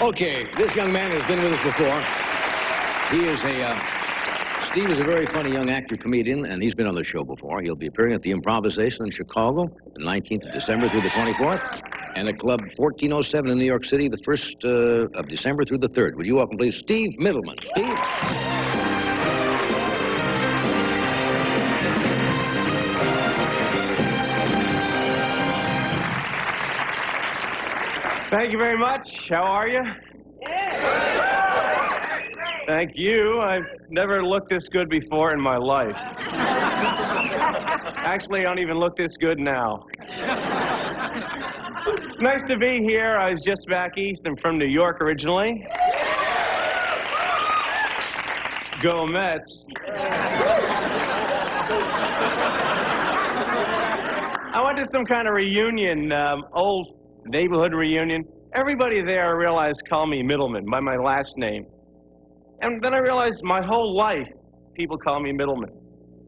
Okay, this young man has been with us before. He is a. Uh, Steve is a very funny young actor comedian, and he's been on the show before. He'll be appearing at the Improvisation in Chicago, the 19th of December through the 24th, and at Club 1407 in New York City, the 1st uh, of December through the 3rd. Would you welcome, please, Steve Mittleman? Steve? Thank you very much. How are you? Thank you. I've never looked this good before in my life. Actually, I don't even look this good now. It's nice to be here. I was just back east. I'm from New York originally. Go Mets. I went to some kind of reunion, um, old neighborhood reunion. Everybody there, I realized, call me Mittleman by my last name. And then I realized my whole life, people call me Mittleman.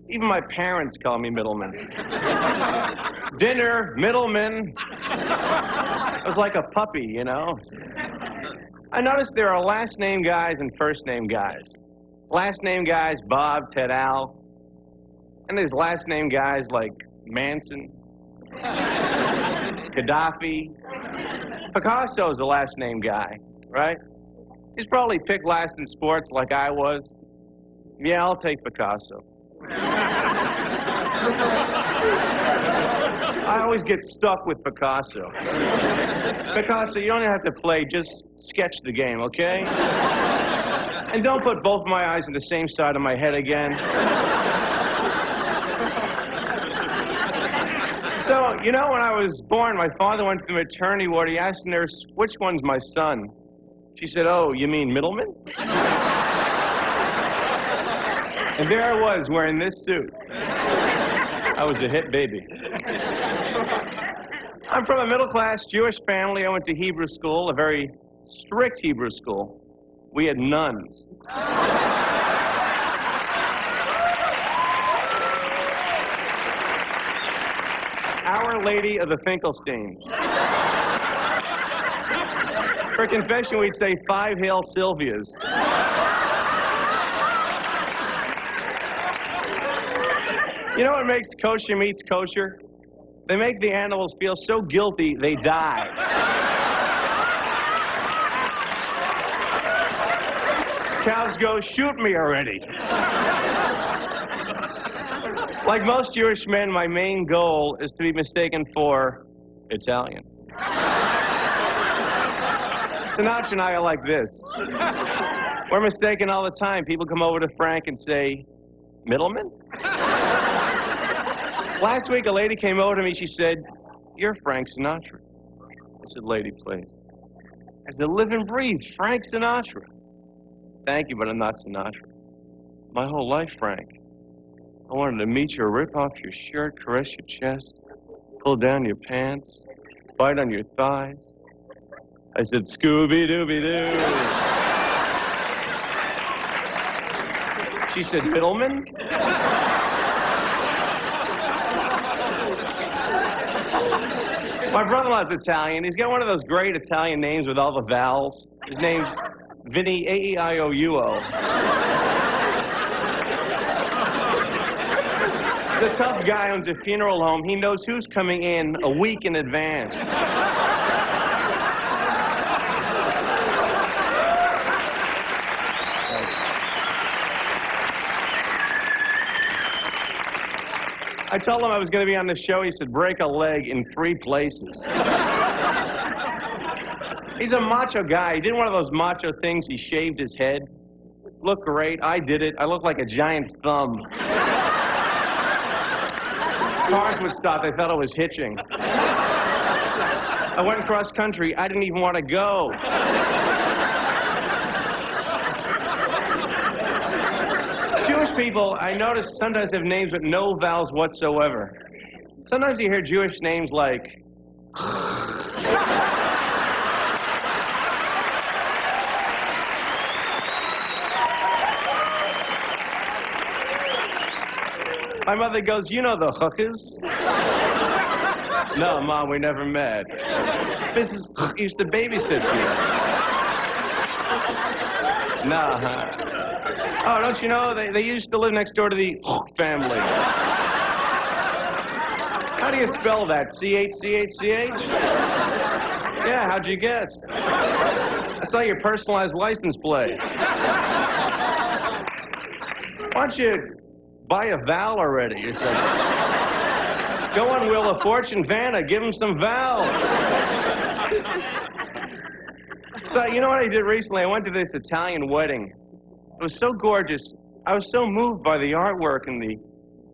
Even my parents call me Mittleman. Dinner, Mittleman. I was like a puppy, you know. I noticed there are last name guys and first name guys. Last name guys, Bob, Ted Al. And there's last name guys like Manson, Gaddafi. Picasso's a last name guy, right? He's probably picked last in sports like I was. Yeah, I'll take Picasso. I always get stuck with Picasso. Picasso, you don't have to play, just sketch the game, okay? And don't put both my eyes in the same side of my head again. You know, when I was born, my father went to the maternity ward. He asked the nurse, which one's my son? She said, oh, you mean Mittleman? and there I was wearing this suit. I was a hit baby. I'm from a middle-class Jewish family. I went to Hebrew school, a very strict Hebrew school. We had nuns. Our Lady of the Finkelsteins. For confession, we'd say five Hail Sylvias. You know what makes kosher meats kosher? They make the animals feel so guilty they die. Cows go, shoot me already. Like most Jewish men, my main goal is to be mistaken for Italian. Sinatra and I are like this. We're mistaken all the time. People come over to Frank and say, Mittleman? Last week, a lady came over to me. She said, You're Frank Sinatra. I said, Lady, please. I said, Live and breathe, Frank Sinatra. Thank you, but I'm not Sinatra. My whole life, Frank. I wanted to meet you, rip off your shirt, caress your chest, pull down your pants, bite on your thighs. I said, Scooby Dooby Doo. She said, Mittleman? My brother-in-law's Italian. He's got one of those great Italian names with all the vowels. His name's Vinny A-E-I-O-U-O. The tough guy owns a funeral home. He knows who's coming in a week in advance. I told him I was going to be on the show. He said, break a leg in three places. He's a macho guy. He did one of those macho things. He shaved his head. Looked great. I did it. I looked like a giant thumb. Cars would stop. They thought I was hitching. I went cross country. I didn't even want to go. Jewish people, I notice, sometimes have names with no vowels whatsoever. Sometimes you hear Jewish names like. My mother goes, You know the hookers? no, Mom, we never met. Mrs. used to babysit me. Nah. huh? Oh, don't you know, they, they used to live next door to the family. How do you spell that? C-H-C-H-C-H? Yeah, how'd you guess? I saw your personalized license plate. Why don't you buy a vowel already? You said, go on Wheel of Fortune, Vanna, give him some vowels. So, you know what I did recently? I went to this Italian wedding. It was so gorgeous. I was so moved by the artwork and the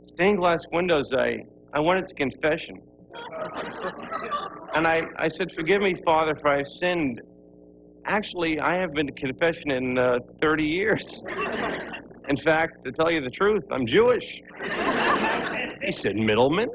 stained glass windows, I, I went into confession. And I, I said, Forgive me, Father, for I've sinned. Actually, I have been to confession in uh, 30 years. In fact, to tell you the truth, I'm Jewish. He said, Mittleman?